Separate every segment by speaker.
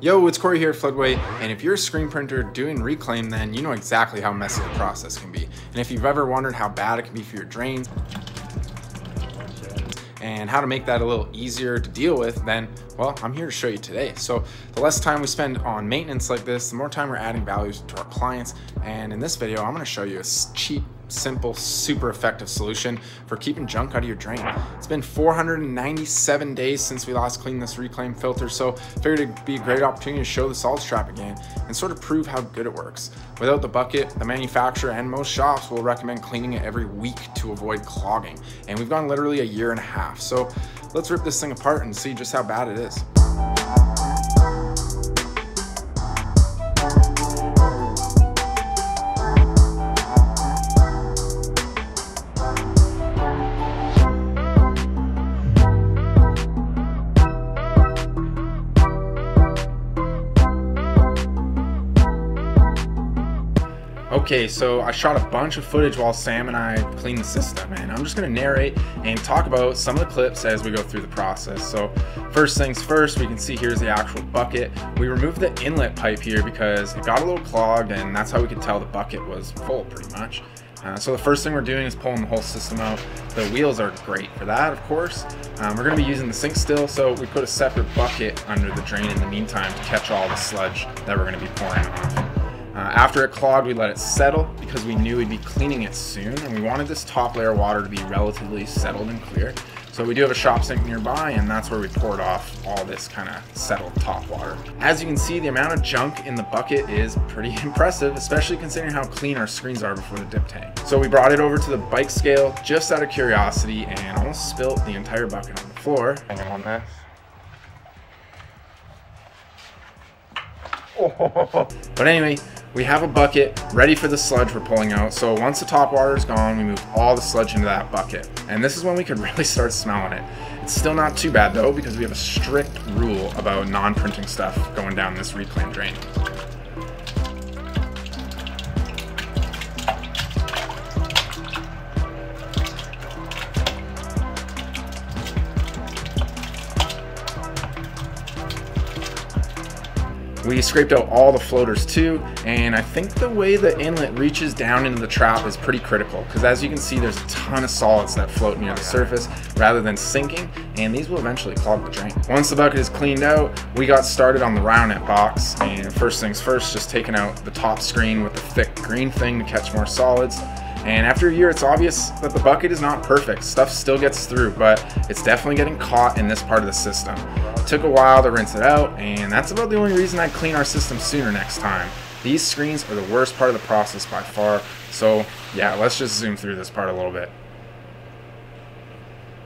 Speaker 1: Yo, it's Cory here at Floodway, and if you're a screen printer doing reclaim, then you know exactly how messy the process can be. And if you've ever wondered how bad it can be for your drains, and how to make that a little easier to deal with, then, well, I'm here to show you today. So the less time we spend on maintenance like this, the more time we're adding values to our clients. And in this video, I'm gonna show you a cheap simple, super effective solution for keeping junk out of your drain. It's been 497 days since we last cleaned this reclaim filter, so figured it'd be a great opportunity to show the solids trap again and sort of prove how good it works. Without the bucket, the manufacturer and most shops will recommend cleaning it every week to avoid clogging. And we've gone literally a year and a half. So let's rip this thing apart and see just how bad it is. Okay, so I shot a bunch of footage while Sam and I cleaned the system, and I'm just gonna narrate and talk about some of the clips as we go through the process. So first things first, we can see here's the actual bucket. We removed the inlet pipe here because it got a little clogged, and that's how we could tell the bucket was full pretty much. Uh, so the first thing we're doing is pulling the whole system out. The wheels are great for that, of course. Um, we're gonna be using the sink still, so we put a separate bucket under the drain in the meantime to catch all the sludge that we're gonna be pouring off. Uh, after it clogged, we let it settle because we knew we'd be cleaning it soon, and we wanted this top layer of water to be relatively settled and clear. So we do have a shop sink nearby, and that's where we poured off all this kind of settled top water. As you can see, the amount of junk in the bucket is pretty impressive, especially considering how clean our screens are before the dip tank. So we brought it over to the bike scale just out of curiosity and almost spilt the entire bucket on the floor. Hang on this. But anyway, we have a bucket ready for the sludge we're pulling out. So once the top water is gone, we move all the sludge into that bucket. And this is when we could really start smelling it. It's still not too bad though, because we have a strict rule about non-printing stuff going down this reclaim drain. Scraped out all the floaters too, and I think the way the inlet reaches down into the trap is pretty critical, because as you can see, there's a ton of solids that float near the surface rather than sinking, and these will eventually clog the drain. Once the bucket is cleaned out, we got started on the round net box, and first things first, just taking out the top screen with the thick green thing to catch more solids. And after a year, it's obvious that the bucket is not perfect. Stuff still gets through, but it's definitely getting caught in this part of the system. Took a while to rinse it out, and that's about the only reason I'd clean our system sooner next time. These screens are the worst part of the process by far, so yeah, let's just zoom through this part a little bit.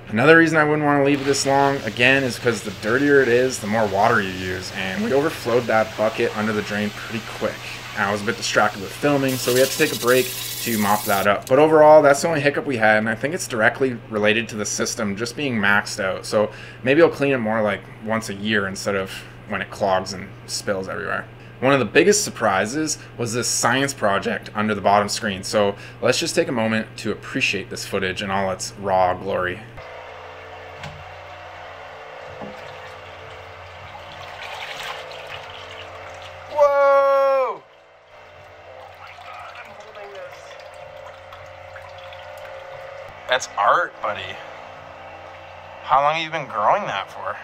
Speaker 1: Another reason I wouldn't want to leave it this long, again, is because the dirtier it is, the more water you use, and we overflowed that bucket under the drain pretty quick. I was a bit distracted with filming, so we had to take a break to mop that up. But overall, that's the only hiccup we had, and I think it's directly related to the system just being maxed out. So maybe I'll clean it more like once a year instead of when it clogs and spills everywhere. One of the biggest surprises was this science project under the bottom screen. So let's just take a moment to appreciate this footage in all its raw glory. That's art, buddy. How long have you been growing that for?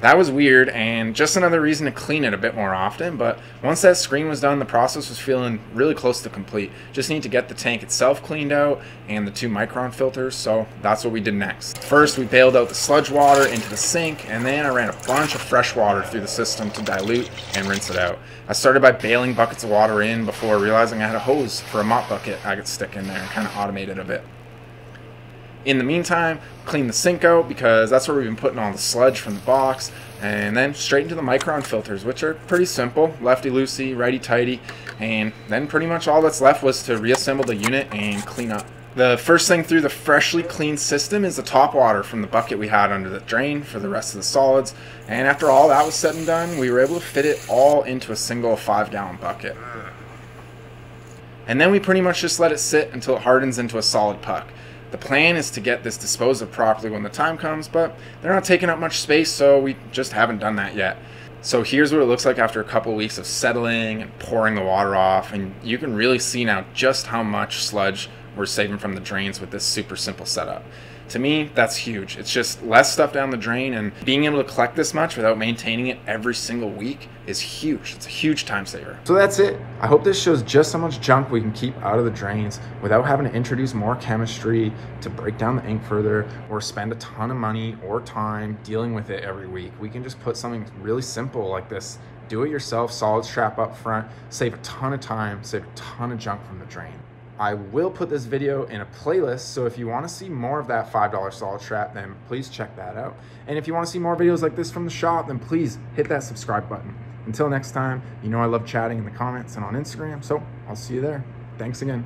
Speaker 1: That was weird and just another reason to clean it a bit more often, but once that screen was done, the process was feeling really close to complete. Just need to get the tank itself cleaned out and the two micron filters, so that's what we did next. First, we bailed out the sludge water into the sink, and then I ran a bunch of fresh water through the system to dilute and rinse it out. I started by bailing buckets of water in before realizing I had a hose for a mop bucket I could stick in there and kind of automate it a bit. In the meantime, clean the sink out because that's where we've been putting all the sludge from the box. and then straight into the micron filters, which are pretty simple, lefty loosey, righty tighty, and then pretty much all that's left was to reassemble the unit and clean up. The first thing through the freshly cleaned system is the top water from the bucket we had under the drain for the rest of the solids. And after all that was said and done, we were able to fit it all into a single 5 gallon bucket. And then we pretty much just let it sit until it hardens into a solid puck. The plan is to get this disposed of properly when the time comes, but they're not taking up much space, so we just haven't done that yet. So here's what it looks like after a couple weeks of settling and pouring the water off, and you can really see now just how much sludge we're saving from the drains with this super simple setup. To me, that's huge. It's just less stuff down the drain, and being able to collect this much without maintaining it every single week is huge. It's a huge time saver. So that's it. I hope this shows just how much junk we can keep out of the drains without having to introduce more chemistry to break down the ink further or spend a ton of money or time dealing with it every week. We can just put something really simple like this do it yourself solids trap up front, save a ton of time, save a ton of junk from the drain. I will put this video in a playlist, so if you want to see more of that $5 solid trap, then please check that out. And if you want to see more videos like this from the shop, then please hit that subscribe button. Until next time, you know I love chatting in the comments and on Instagram, so I'll see you there. Thanks again.